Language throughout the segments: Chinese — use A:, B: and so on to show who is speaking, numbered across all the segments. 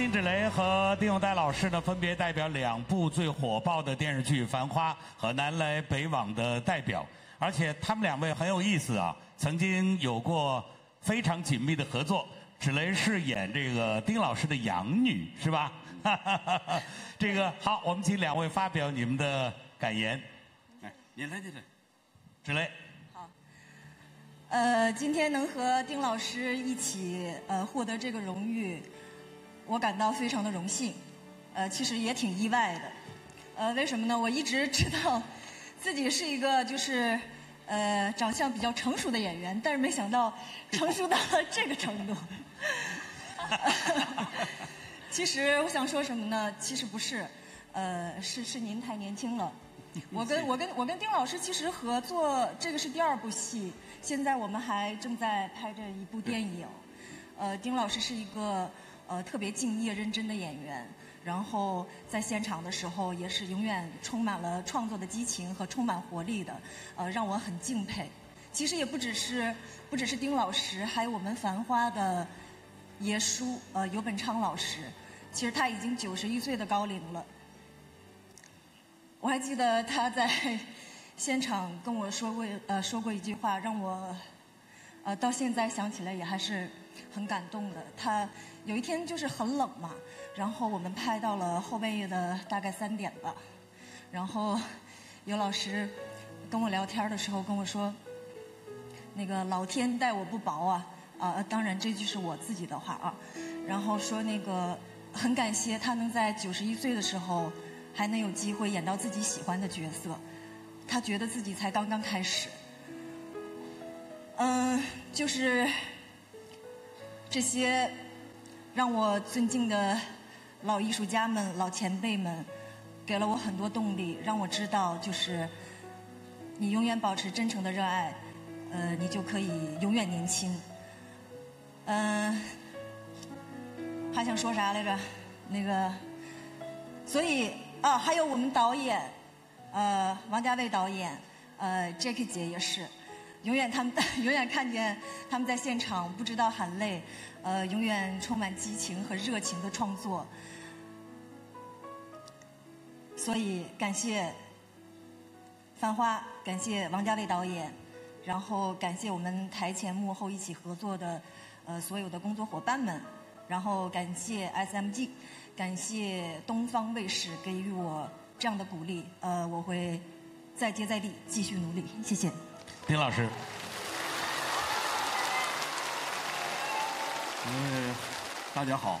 A: 辛芷蕾和丁勇岱老师呢，分别代表两部最火爆的电视剧《繁花》和《南来北往》的代表，而且他们两位很有意思啊，曾经有过非常紧密的合作。芷蕾饰演这个丁老师的养女，是吧？这个好，我们请两位发表你们的感言。
B: 来，你来，你来，
A: 芷蕾。
C: 呃，今天能和丁老师一起呃获得这个荣誉，我感到非常的荣幸。呃，其实也挺意外的。呃，为什么呢？我一直知道自己是一个就是呃长相比较成熟的演员，但是没想到成熟到了这个程度。其实我想说什么呢？其实不是，呃，是是您太年轻了。我跟我跟我跟丁老师其实合作，这个是第二部戏。现在我们还正在拍着一部电影。呃，丁老师是一个呃特别敬业认真的演员，然后在现场的时候也是永远充满了创作的激情和充满活力的，呃，让我很敬佩。其实也不只是不只是丁老师，还有我们《繁花》的爷叔呃尤本昌老师，其实他已经九十一岁的高龄了。我还记得他在现场跟我说过，呃，说过一句话，让我，呃，到现在想起来也还是很感动的。他有一天就是很冷嘛，然后我们拍到了后半夜的大概三点吧，然后有老师跟我聊天的时候跟我说，那个老天待我不薄啊，啊，当然这句是我自己的话啊，然后说那个很感谢他能在九十一岁的时候。还能有机会演到自己喜欢的角色，他觉得自己才刚刚开始。嗯，就是这些让我尊敬的老艺术家们、老前辈们，给了我很多动力，让我知道，就是你永远保持真诚的热爱，呃，你就可以永远年轻。嗯，还想说啥来着？那个，所以。啊，还有我们导演，呃，王家卫导演，呃，Jackie 姐也是，永远他们 永远看见他们在现场不知道喊累，呃，永远充满激情和热情的创作。所以感谢《繁花》，感谢王家卫导演，然后感谢我们台前幕后一起合作的呃所有的工作伙伴们，然后感谢 SMG。感谢东方卫视给予我这样的鼓励，呃，我会再接再厉，继续努力，谢谢。
A: 丁老师，
B: 呃，大家好，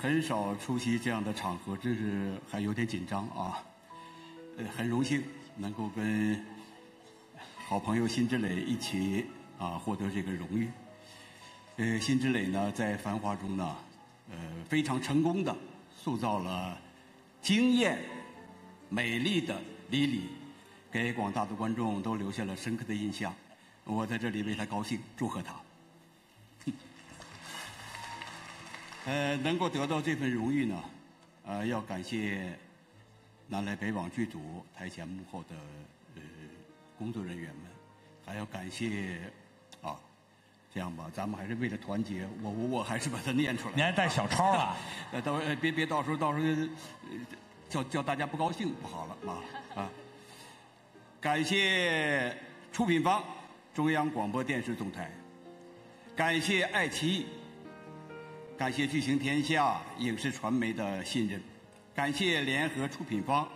B: 很少出席这样的场合，真是还有点紧张啊。呃，很荣幸能够跟好朋友辛芷蕾一起啊获得这个荣誉。呃，辛芷蕾呢，在《繁花》中呢。呃，非常成功的塑造了惊艳、美丽的李李，给广大的观众都留下了深刻的印象。我在这里为他高兴，祝贺他。呃，能够得到这份荣誉呢，呃，要感谢南来北往剧组台前幕后的呃工作人员们，还要感谢啊。这样吧，咱们还是为了团结，我我我还是把它念出来。
A: 你还带小抄啊？
B: 呃，到别别到时候到时候叫叫大家不高兴不好了啊啊！感谢出品方中央广播电视总台，感谢爱奇艺，感谢巨星天下影视传媒的信任，感谢联合出品方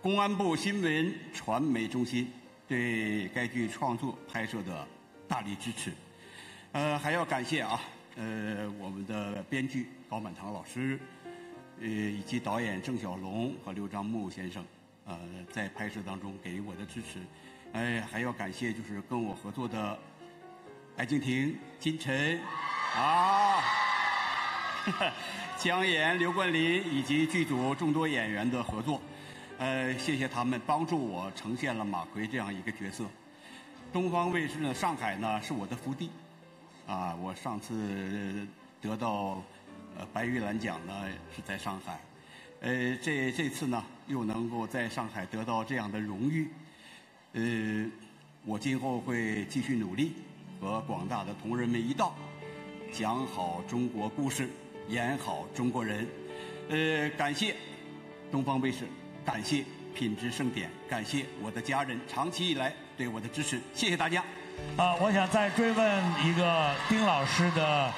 B: 公安部新闻传媒中心对该剧创作拍摄的大力支持。呃，还要感谢啊，呃，我们的编剧高满堂老师，呃，以及导演郑晓龙和刘章木先生，呃，在拍摄当中给予我的支持。哎，还要感谢就是跟我合作的白敬亭、金晨，啊，姜岩、刘冠霖以及剧组众多演员的合作。呃，谢谢他们帮助我呈现了马奎这样一个角色。东方卫视呢，上海呢是我的福地。啊，我上次得到呃白玉兰奖呢是在上海，呃，这这次呢又能够在上海得到这样的荣誉，呃，我今后会继续努力，和广大的同仁们一道讲好中国故事，演好中国人。呃，感谢东方卫视，感谢品质盛典，感谢我的家人长期以来对我的支持，谢谢大家。
A: 啊，我想再追问一个丁老师的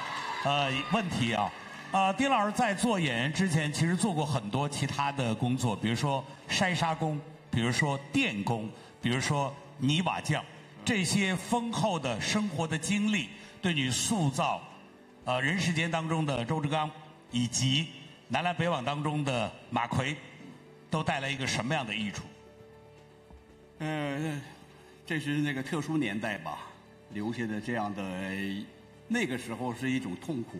A: 呃问题啊。啊，丁老师在做演员之前，其实做过很多其他的工作，比如说筛沙工，比如说电工，比如说泥瓦匠。这些丰厚的生活的经历，对你塑造呃人世间当中的周志刚，以及南来北往当中的马奎，都带来一个什么样的益处？
B: 呃，这是那个特殊年代吧，留下的这样的，那个时候是一种痛苦。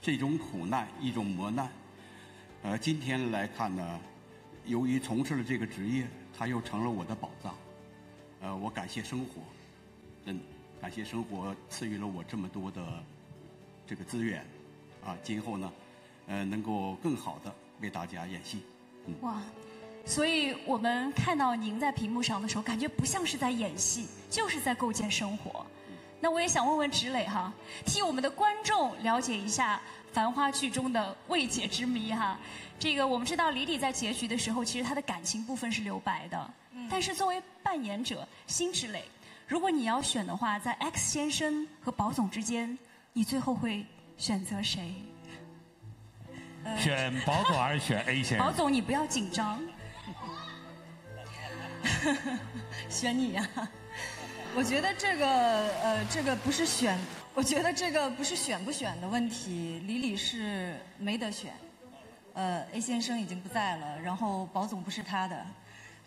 B: 这种苦难，一种磨难，呃，今天来看呢，由于从事了这个职业，它又成了我的宝藏。呃，我感谢生活，真感谢生活赐予了我这么多的这个资源，啊，今后呢，呃，能够更好的为大家演戏。
D: 嗯哇，所以我们看到您在屏幕上的时候，感觉不像是在演戏，就是在构建生活。那我也想问问芷磊哈，替我们的观众了解一下《繁花》剧中的未解之谜哈。这个我们知道李李在结局的时候，其实他的感情部分是留白的。但是作为扮演者辛芷蕾，如果你要选的话，在 X 先生和宝总之间，你最后会选择谁？
A: 选宝总还是选 A 先生？
D: 宝总，你不要紧张。
C: 选你呀。我觉得这个呃，这个不是选，我觉得这个不是选不选的问题。李李是没得选，呃，A 先生已经不在了，然后保总不是他的，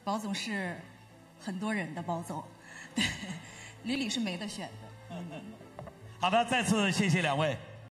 C: 保总是很多人的保总，对，李李是没得选的。
A: 嗯好的，再次谢谢两位。